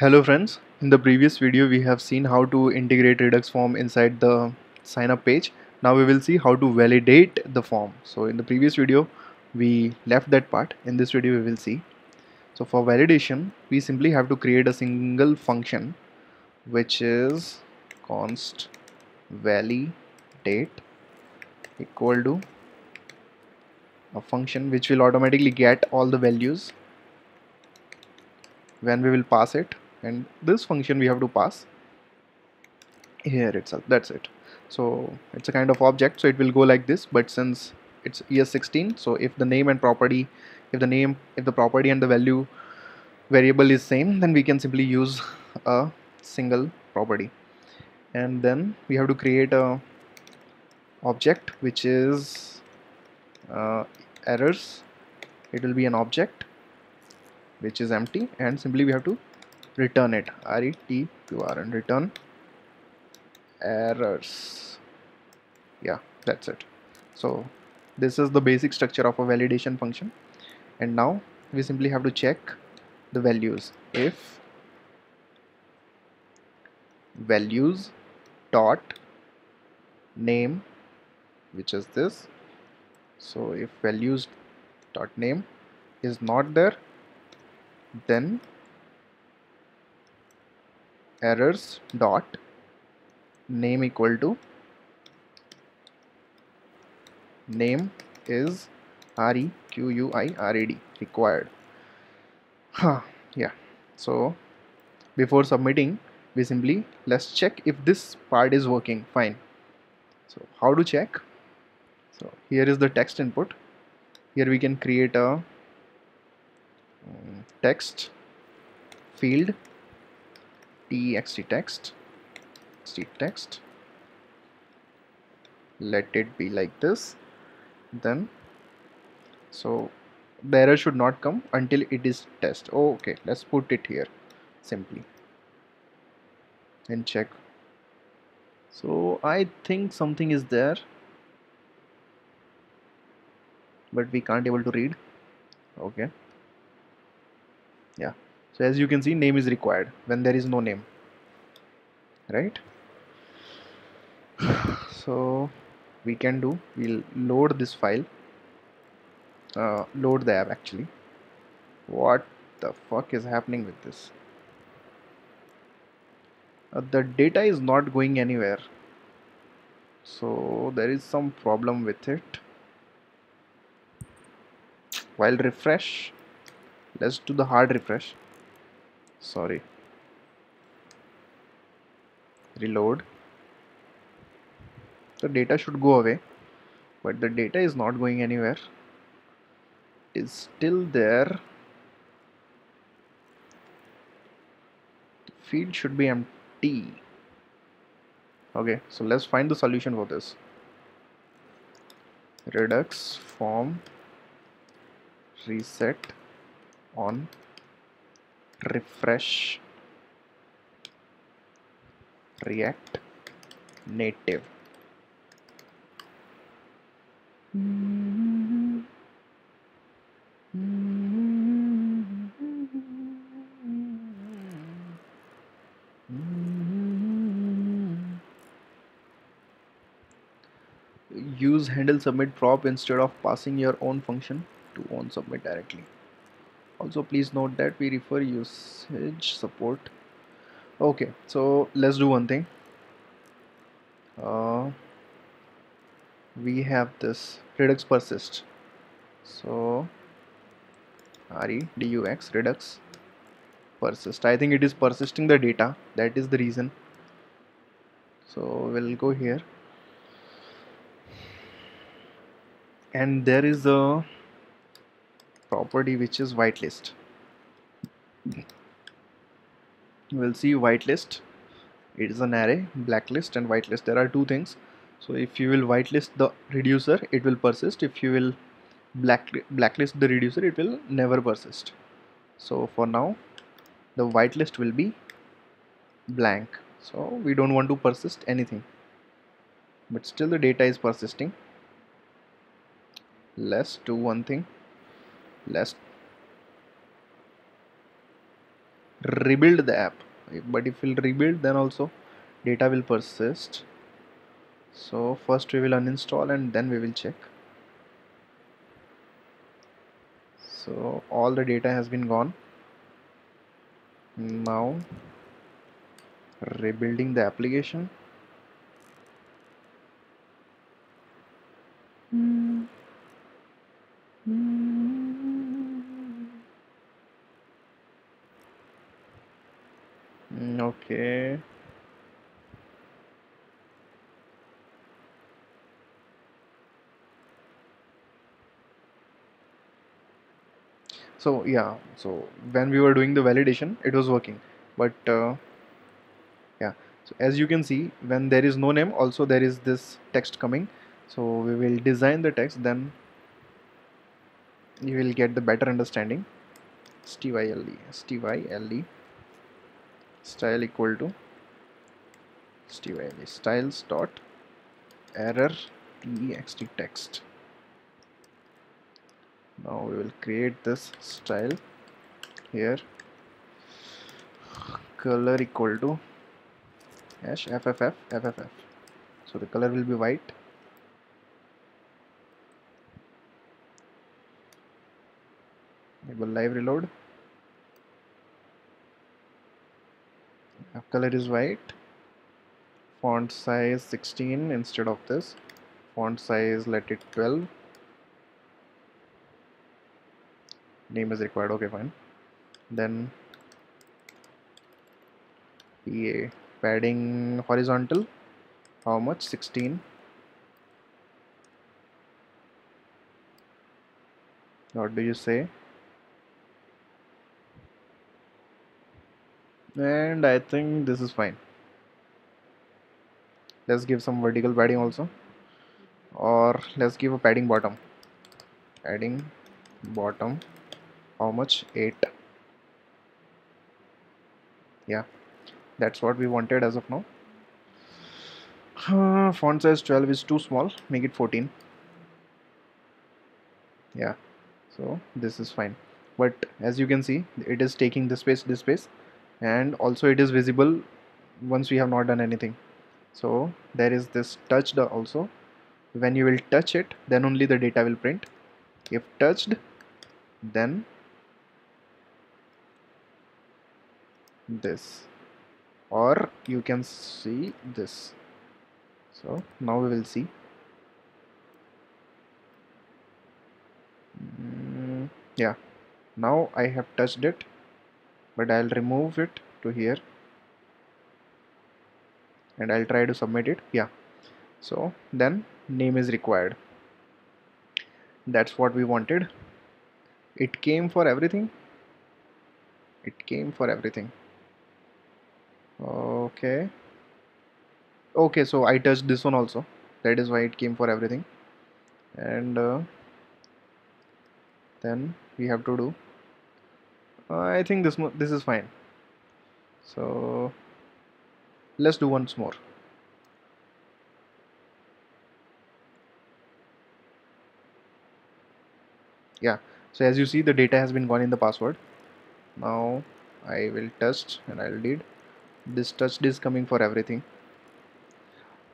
Hello friends, in the previous video we have seen how to integrate Redux form inside the sign up page. Now we will see how to validate the form. So in the previous video we left that part, in this video we will see. So for validation we simply have to create a single function which is const validate equal to a function which will automatically get all the values when we will pass it and this function we have to pass here itself. That's it. So it's a kind of object so it will go like this but since it's ES16 so if the name and property if the name if the property and the value variable is same then we can simply use a single property. And then we have to create a object which is uh, errors. It will be an object which is empty and simply we have to return it. R-e-t-q-r and return errors. Yeah that's it. So this is the basic structure of a validation function. And now we simply have to check the values. If values dot name which is this. So if values dot name is not there then errors dot name equal to name is r e q u i r a d required. Huh yeah. So before submitting we simply let's check if this part is working. Fine. So how to check? So here is the text input. Here we can create a um, text field text. Text text. Let it be like this. Then so the error should not come until it is test. Oh, okay let's put it here simply. And check. So I think something is there. But we can't able to read. Okay. Yeah so as you can see name is required when there is no name right? So we can do we'll load this file. Uh, load the app actually. What the fuck is happening with this? Uh, the data is not going anywhere. So there is some problem with it. While refresh let's do the hard refresh sorry. Reload. The data should go away but the data is not going anywhere. It is still there. The field should be empty. Okay so let's find the solution for this. Redux form reset on refresh react native. Use handle submit prop instead of passing your own function to on submit directly also please note that we refer usage support. Okay so let's do one thing. Uh, we have this redux persist. So redux redux persist. I think it is persisting the data. That is the reason. So we'll go here. And there is a property which is whitelist. We'll see whitelist. It is an array blacklist and whitelist. There are two things. So if you will whitelist the reducer it will persist. If you will black blacklist the reducer it will never persist. So for now the whitelist will be blank. So we don't want to persist anything. But still the data is persisting. Let's do one thing let's rebuild the app. But if we'll rebuild then also data will persist. So first we will uninstall and then we will check. So all the data has been gone. Now rebuilding the application hmm. Hmm. Okay so yeah so when we were doing the validation it was working. But uh, yeah so as you can see when there is no name also there is this text coming. So we will design the text then you will get the better understanding. Style style style equal to style styles dot error text text. Now we will create this style here. Color equal to hash fff fff so the color will be white. Enable live reload color is white. Font size 16 instead of this. Font size let it 12 name is required okay fine. Then PA padding horizontal. How much? 16 what do you say and I think this is fine. Let's give some vertical padding also. Or let's give a padding bottom. Padding bottom. How much? 8 yeah. That's what we wanted as of now. Uh, font size 12 is too small. Make it 14 yeah. So this is fine. But as you can see it is taking this space this space and also it is visible once we have not done anything. So there is this touched also. When you will touch it then only the data will print. If touched then this. Or you can see this. So now we will see. Mm, yeah. Now I have touched it but I'll remove it to here. And I'll try to submit it. Yeah. So then name is required. That's what we wanted. It came for everything. It came for everything. Okay. Okay so I touched this one also. That is why it came for everything. And uh, then we have to do I think this this is fine. So let's do once more. Yeah so as you see the data has been gone in the password. Now I will test and I'll read. This touched is coming for everything.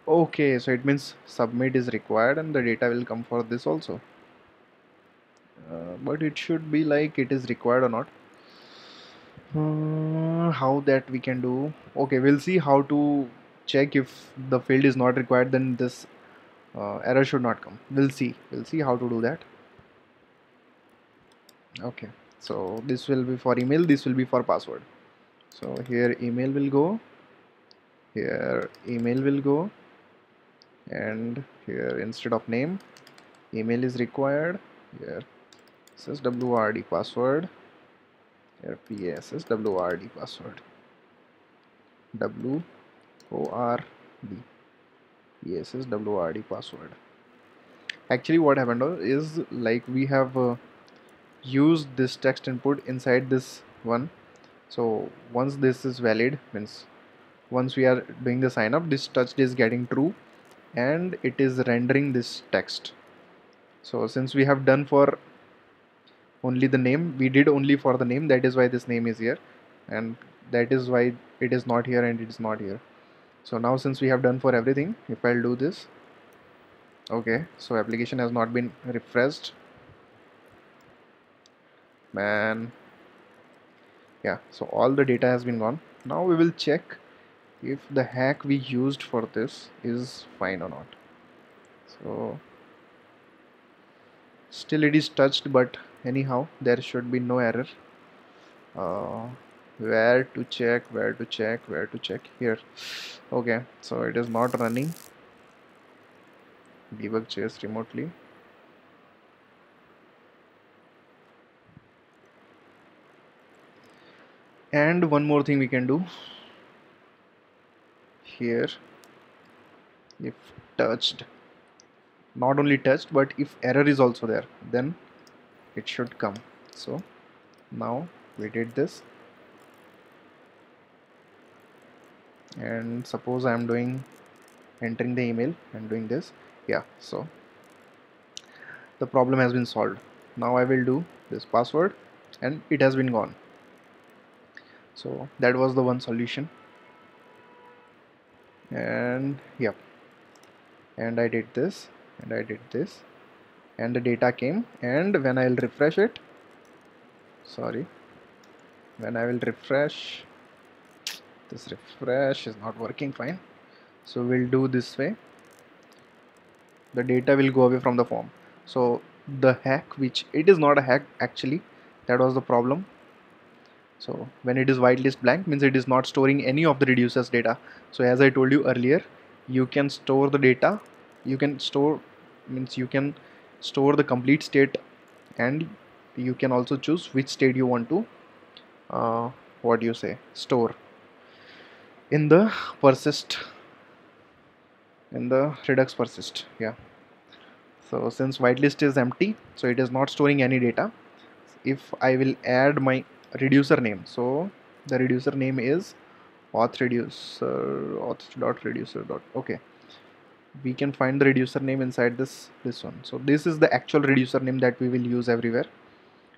Okay so it means submit is required and the data will come for this also. Uh, but it should be like it is required or not uh, how that we can do? Okay we'll see how to check if the field is not required then this uh, error should not come. We'll see. We'll see how to do that. Okay so this will be for email this will be for password. So here email will go here email will go and here instead of name email is required. Here says wrd password pss wrd password. W o r d. Wrd password. Actually what happened is like we have uh, used this text input inside this one. So once this is valid means once we are doing the sign up this touch is getting true and it is rendering this text. So since we have done for only the name. We did only for the name. That is why this name is here. And that is why it is not here and it is not here. So now since we have done for everything if I'll do this. Okay so application has not been refreshed. Man. Yeah so all the data has been gone. Now we will check if the hack we used for this is fine or not. So still it is touched but anyhow there should be no error. Uh, where to check where to check where to check here. Okay so it is not running. Debug JS remotely. And one more thing we can do. Here if touched not only touched but if error is also there then it should come. So now we did this. And suppose I am doing entering the email and doing this. Yeah so the problem has been solved. Now I will do this password and it has been gone. So that was the one solution. And yeah. And I did this and I did this and the data came. And when I'll refresh it sorry when I will refresh this refresh is not working fine. So we'll do this way. The data will go away from the form. So the hack which it is not a hack actually that was the problem. So when it is whitelist blank means it is not storing any of the reducers data. So as I told you earlier you can store the data. You can store means you can store the complete state and you can also choose which state you want to uh, what do you say store. In the persist in the redux persist yeah. So since whitelist is empty so it is not storing any data if I will add my reducer name so the reducer name is auth reducer auth dot reducer dot okay we can find the reducer name inside this this one. So this is the actual reducer name that we will use everywhere.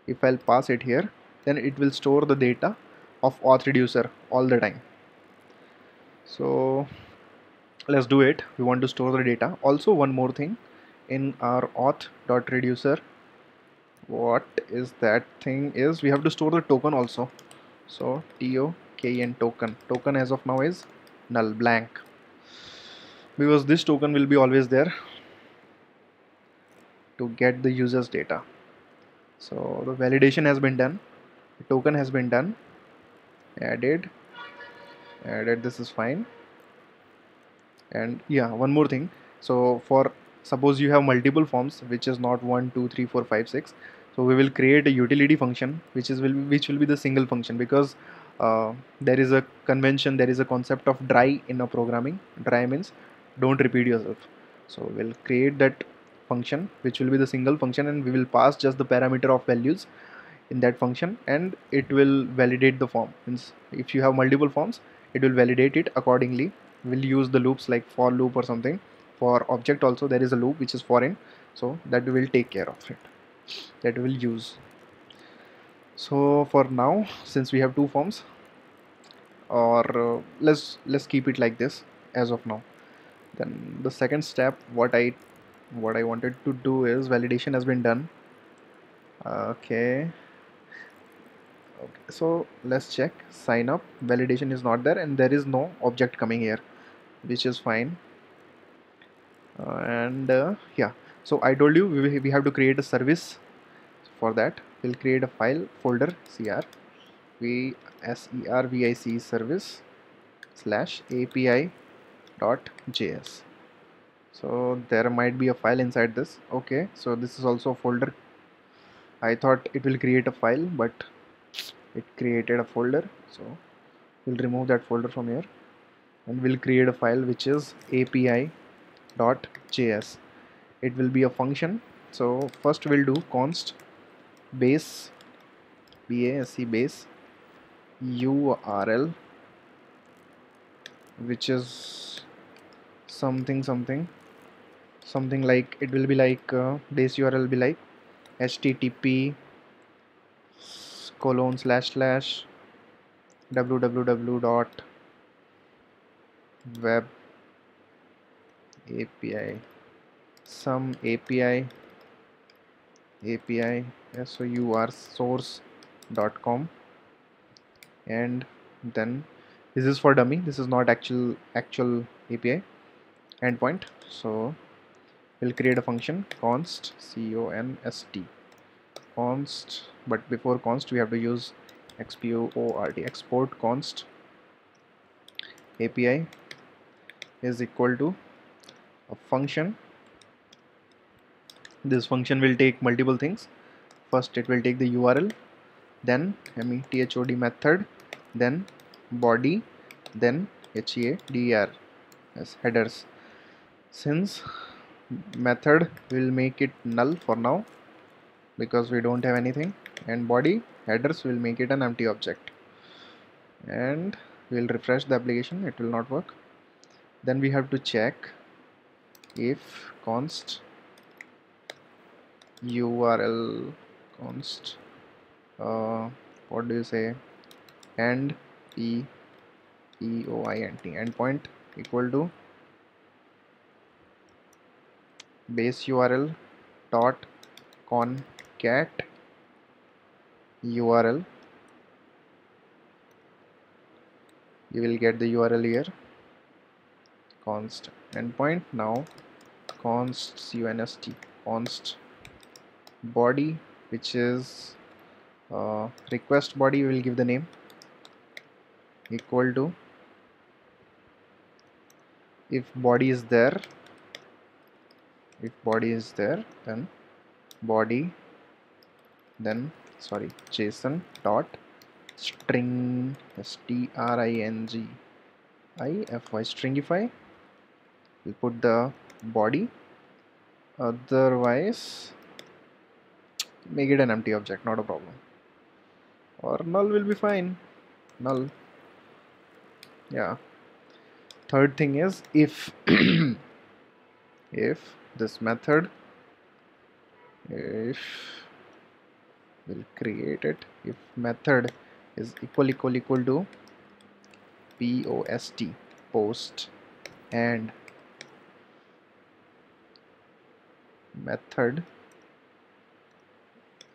If I'll pass it here then it will store the data of auth reducer all the time. So let's do it. We want to store the data. Also one more thing. In our auth dot reducer what is that thing is? We have to store the token also. So token token. Token as of now is null blank because this token will be always there to get the users data. So the validation has been done. The token has been done. Added. Added. This is fine. And yeah one more thing. So for suppose you have multiple forms which is not one two three four five six. So we will create a utility function which is will which will be the single function. Because uh, there is a convention there is a concept of dry in a programming. Dry means don't repeat yourself. So we'll create that function which will be the single function and we will pass just the parameter of values in that function and it will validate the form. Means if you have multiple forms it will validate it accordingly. We'll use the loops like for loop or something. For object also there is a loop which is for in. So that will take care of it. That will use. So for now since we have two forms or uh, let's let's keep it like this as of now then the second step what I what I wanted to do is validation has been done. Okay. Okay so let's check. Sign up. Validation is not there and there is no object coming here which is fine. Uh, and uh, yeah. So I told you we, we have to create a service for that. We'll create a file folder cr v s e r v i c service slash api js so there might be a file inside this. Okay so this is also a folder. I thought it will create a file but it created a folder. So we'll remove that folder from here and we'll create a file which is api.js it will be a function. So first we'll do const base base base url which is something something. Something like it will be like uh, base url will be like http colon slash slash www dot web API some API API sour com. And then this is for dummy. This is not actual actual API endpoint. So we'll create a function const c-o-n-s-t const but before const we have to use export export const. API is equal to a function. This function will take multiple things. First it will take the URL then method method then body then HEADER as headers since method will make it null for now because we don't have anything and body headers will make it an empty object. And we'll refresh the application it will not work. Then we have to check if const url const uh, what do you say? And e e o i n t endpoint equal to base url dot concat url. You will get the url here. Const endpoint. Now const const const body which is uh, request body will give the name. Equal to if body is there if body is there then body then sorry json dot string s t r i n g i f y stringify. We'll put the body. Otherwise make it an empty object not a problem. Or null will be fine. Null. Yeah. Third thing is if if this method. If we'll create it. If method is equal equal equal to post post and method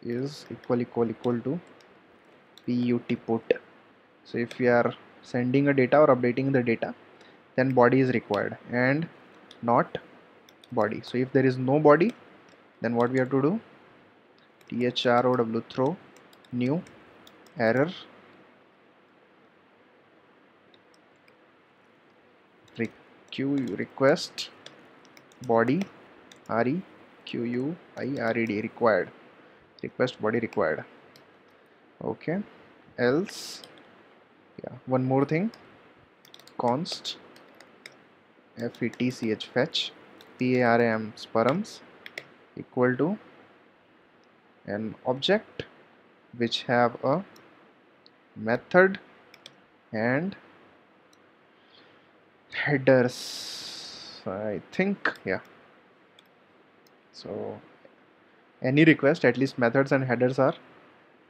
is equal equal equal to put put. So if we are sending a data or updating the data then body is required and not body. So if there is no body then what we have to do? Throw throw new error request body re q u i r e d required. Request body required. Okay. Else yeah one more thing. Const fetch fetch param params equal to an object which have a method and headers I think yeah. So any request at least methods and headers are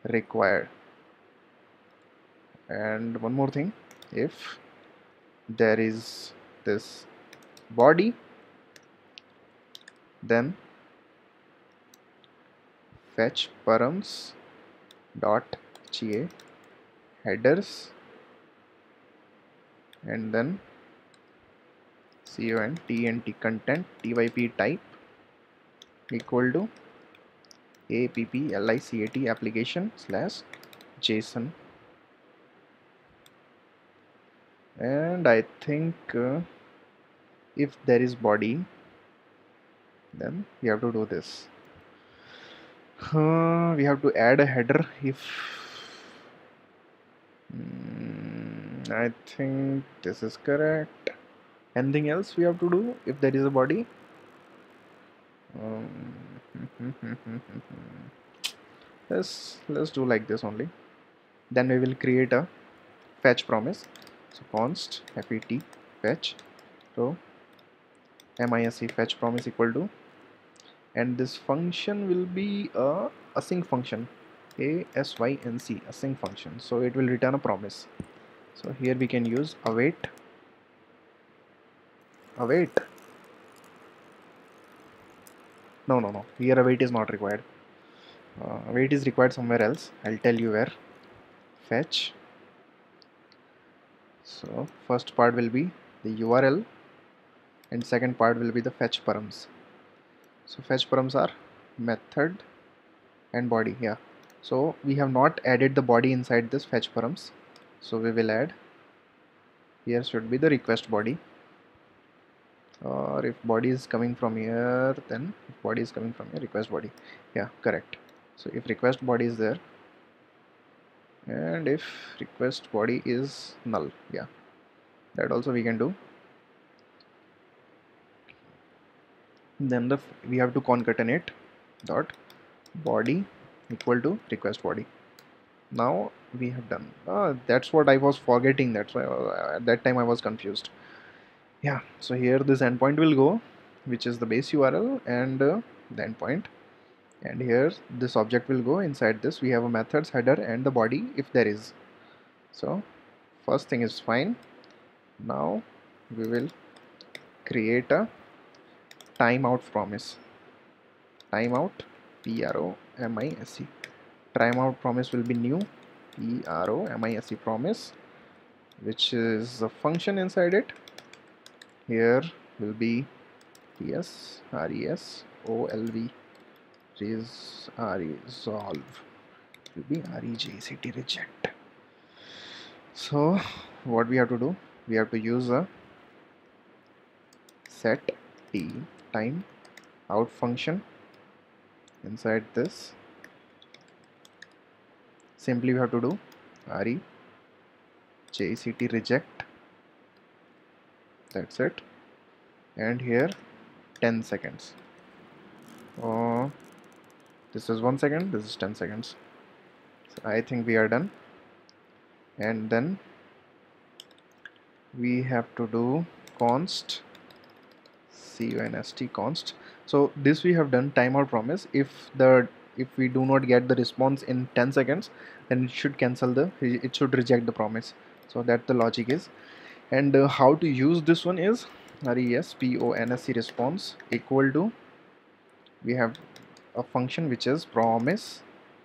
required. And one more thing if there is this body then fetch params dot ga headers and then content content typ type equal to applicat application slash json. And I think uh, if there is body then we have to do this. Uh, we have to add a header if mm, I think this is correct. Anything else we have to do if there is a body? Um, let's let's do like this only. Then we will create a fetch promise. So const fet fetch. So misc fetch promise equal to and this function will be a async function async async function. So it will return a promise. So here we can use await await. No no no. Here await is not required. Uh, await is required somewhere else. I'll tell you where. Fetch. So first part will be the URL and second part will be the fetch params. So fetch params are method and body yeah. So we have not added the body inside this fetch params. So we will add here should be the request body. Or if body is coming from here then if body is coming from here request body. Yeah correct. So if request body is there and if request body is null yeah. That also we can do then the we have to concatenate dot body equal to request body. Now we have done. Uh, that's what I was forgetting. That's why uh, at that time I was confused. Yeah so here this endpoint will go which is the base URL and uh, the endpoint. And here this object will go inside this. We have a methods header and the body if there is. So first thing is fine. Now we will create a timeout promise. Timeout p r o m i s e. Timeout promise will be new p r o m i s e promise which is a function inside it. Here will be ps res olv res resolve will be reject reject. So what we have to do? We have to use a set t time out function inside this. Simply we have to do re jct reject that's it. And here 10 seconds. Uh, this is 1 second this is 10 seconds. So I think we are done. And then we have to do const const const. So this we have done timeout promise. If the if we do not get the response in 10 seconds then it should cancel the it should reject the promise. So that the logic is. And uh, how to use this one is response response equal to we have a function which is promise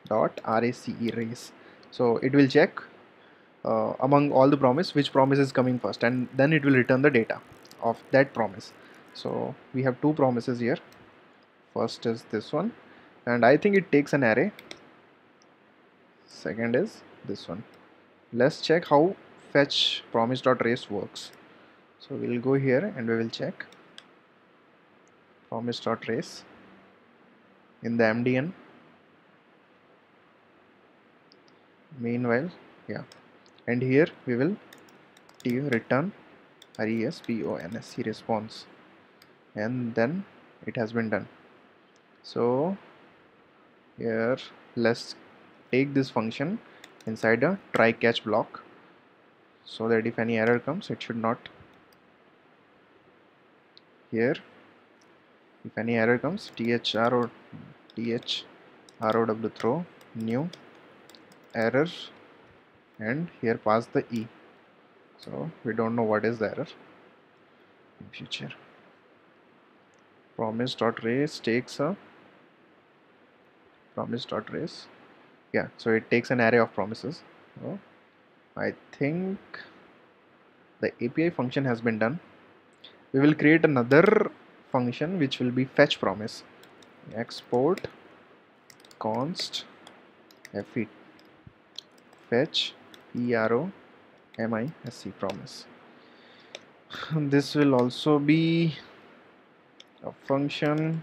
dot race race so it will check uh, among all the promise which promise is coming first and then it will return the data of that promise so we have two promises here. First is this one and I think it takes an array. Second is this one. Let's check how fetch promise dot promise.race works. So we'll go here and we will check. Promise dot promise.race in the MDN meanwhile yeah. And here we will return response response and then it has been done. So here let's take this function inside a try catch block so that if any error comes it should not. Here if any error comes thr or throw throw new error and here pass the e. So we don't know what is the error in future promise dot race takes a promise dot race yeah so it takes an array of promises. So I think the API function has been done. We will create another function which will be fetch promise. Export const fe fetch ero misc promise. This will also be a function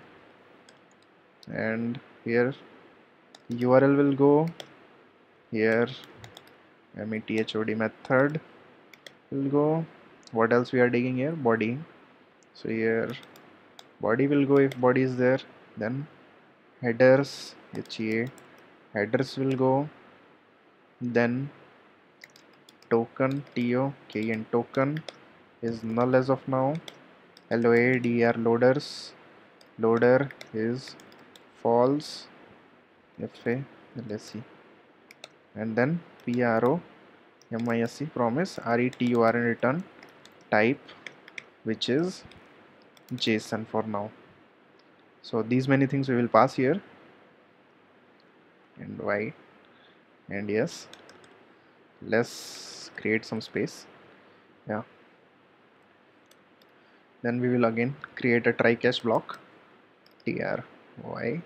and here url will go. Here method method will go. What else we are digging here? Body. So here body will go if body is there. Then headers HEA headers will go. Then token TO KN token is null as of now LOA DR loaders. Loader is false. FA let's see. And then PRO misc promise. Return return. Type which is json for now. So these many things we will pass here. And y and yes let's create some space. Yeah then we will again create a try catch block tr y.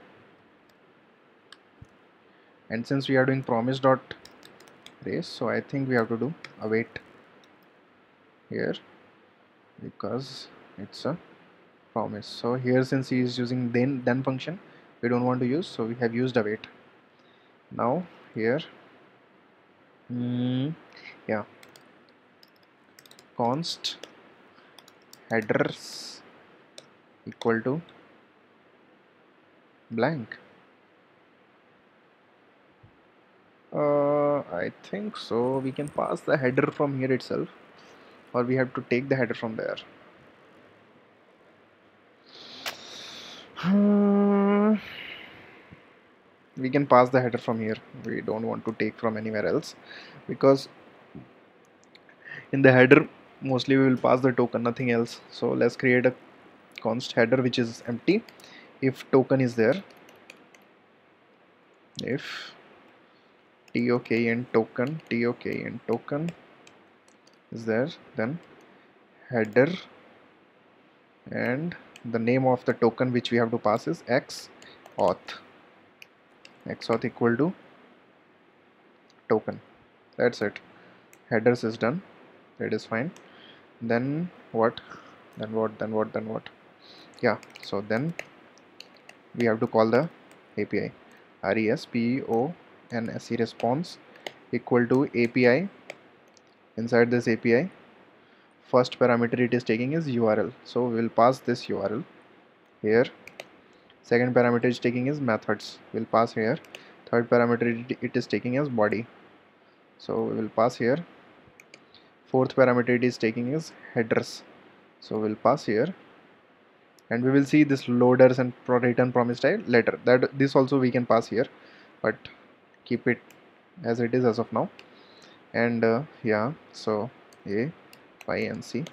And since we are doing promise dot race so I think we have to do await here because it's a promise. So here since he is using then then function we don't want to use so we have used await. Now here mm, yeah. Const headers equal to blank. Uh, I think so. We can pass the header from here itself or we have to take the header from there. We can pass the header from here. We don't want to take from anywhere else because in the header mostly we will pass the token nothing else. So let's create a const header which is empty. If token is there if tokn token tokn token is there then header and the name of the token which we have to pass is x auth. X auth equal to token. That's it. Headers is done it is fine. Then what? Then what? Then what? Then what? Yeah. So then we have to call the API RESPONSE response equal to API inside this API first parameter it is taking is URL so we will pass this URL here. Second parameter is taking is methods. We'll pass here. Third parameter it is taking as body. So we will pass here fourth parameter it is taking is headers. So we'll pass here. And we will see this loaders and return promise type later. That this also we can pass here but keep it as it is as of now. And uh, yeah so a y and c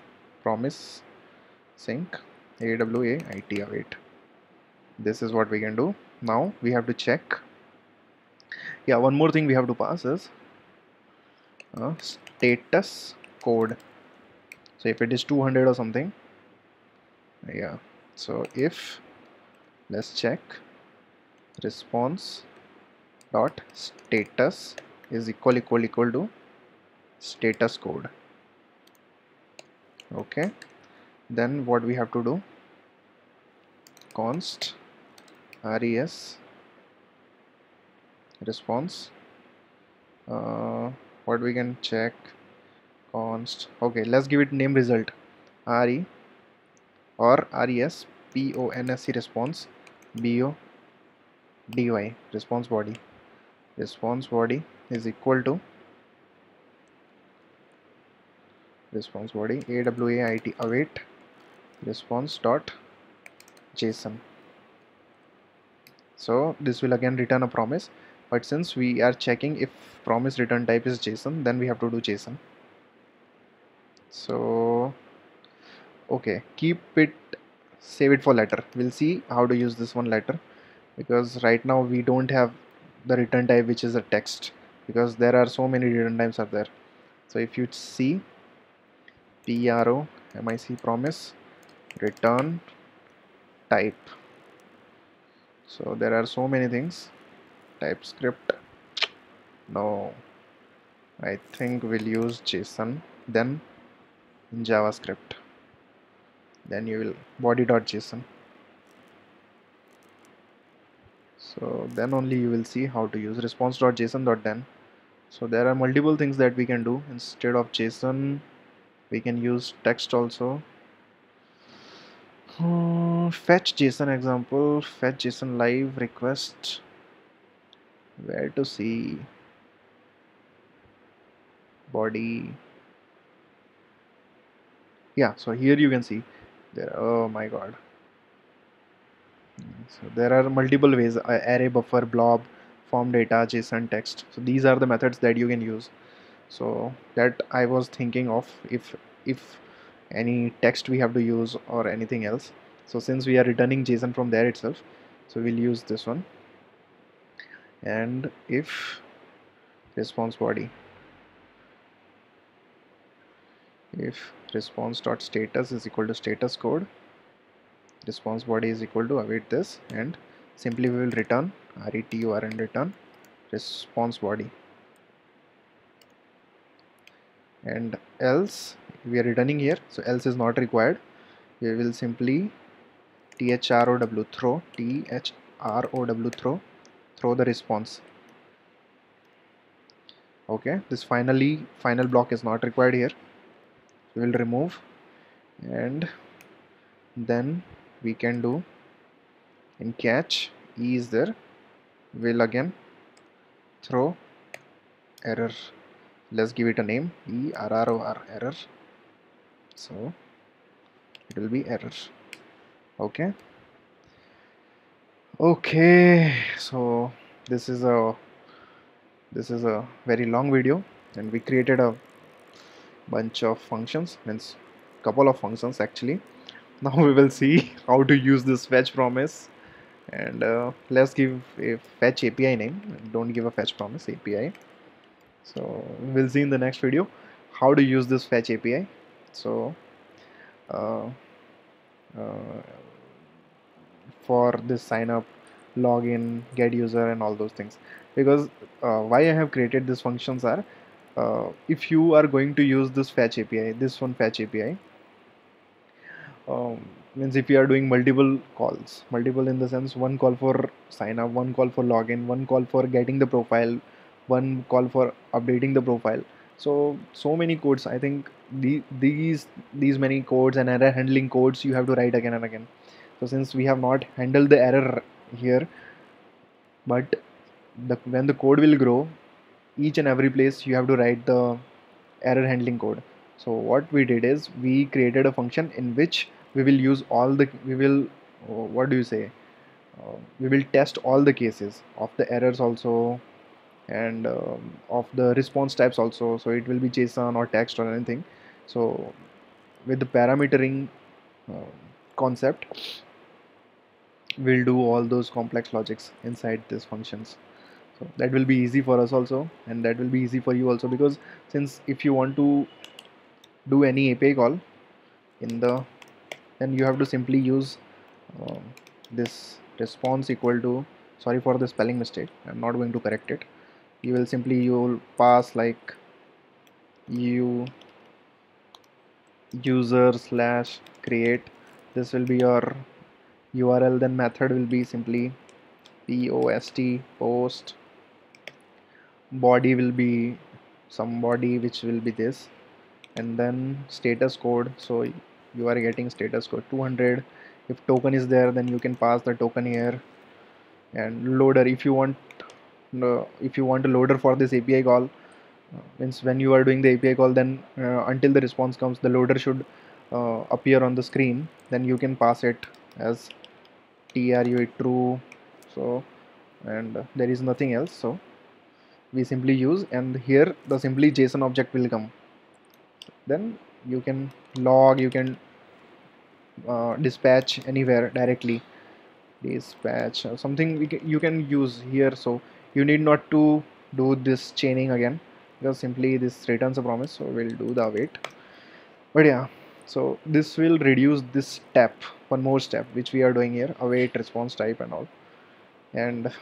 promise sync awa it await. This is what we can do. Now we have to check. Yeah one more thing we have to pass is uh, status code. So if it is 200 or something yeah. So if let's check. Response dot status is equal equal equal to status code. Okay. Then what we have to do? Const res response. Uh, what we can check const. Okay let's give it name result. Re or res ponsc response b o d y response body. Response body is equal to response body await await response dot json. So this will again return a promise but since we are checking if promise return type is json then we have to do json so okay keep it save it for later. We'll see how to use this one later. Because right now we don't have the return type which is a text. Because there are so many return types are there. So if you see pro mic promise return type. So there are so many things. Typescript no. I think we'll use JSON then JavaScript. Then you will body.json so then only you will see how to use response.json.then so there are multiple things that we can do. Instead of json we can use text also. Uh, fetch json example fetch json live request. Where to see? Body yeah so here you can see there oh my god. So there are multiple ways array buffer blob form data json text. So these are the methods that you can use. So that I was thinking of if if any text we have to use or anything else. So since we are returning JSON from there itself so we'll use this one. And if response body if response dot status is equal to status code. Response body is equal to await this and simply we will return return return response body. And else we are returning here so else is not required. We will simply throw throw throw throw throw the response. Okay this finally final block is not required here we will remove and then we can do in catch e is there. Will again throw error. Let's give it a name. E r r o r error. So it will be error. Okay. Okay. So this is a this is a very long video and we created a bunch of functions means couple of functions actually. Now we will see how to use this fetch promise. And uh, let's give a fetch API name. Don't give a fetch promise API so we'll see in the next video how to use this fetch API so uh, uh, for this sign up login get user and all those things. Because uh, why I have created these functions are uh, if you are going to use this fetch API this one fetch API um, means if you are doing multiple calls multiple in the sense one call for sign up one call for login one call for getting the profile one call for updating the profile. So so many codes i think the, these these many codes and error handling codes you have to write again and again. So since we have not handled the error here but the when the code will grow each and every place you have to write the error handling code. So what we did is we created a function in which we will use all the we will uh, what do you say? Uh, we will test all the cases of the errors also and um, of the response types also. So it will be json or text or anything. So with the parametering uh, concept we'll do all those complex logics inside these functions so that will be easy for us also and that will be easy for you also because since if you want to do any API call in the then you have to simply use uh, this response equal to sorry for the spelling mistake I'm not going to correct it. You will simply you will pass like you user slash create. This will be your URL then method will be simply post post body will be some body which will be this and then status code. So you are getting status code 200 if token is there then you can pass the token here. And loader if you want uh, if you want a loader for this API call uh, means when you are doing the API call then uh, until the response comes the loader should uh, appear on the screen. Then you can pass it as tru true. So and there is nothing else. So we simply use and here the simply json object will come. Then you can log you can uh, dispatch anywhere directly. Dispatch or something can, you can use here. So you need not to do this chaining again because simply this returns a promise. So we'll do the wait but yeah so this will reduce this step one more step which we are doing here await response type and all. And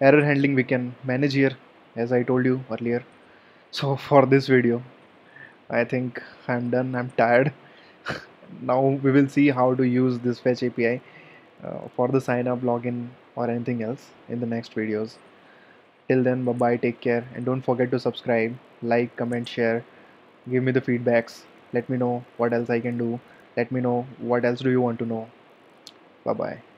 error handling we can manage here as I told you earlier. So for this video I think I'm done. I'm tired. Now we will see how to use this fetch API uh, for the sign up login or anything else in the next videos. Till then bye bye take care and don't forget to subscribe like comment share give me the feedbacks let me know what else I can do let me know what else do you want to know. Bye bye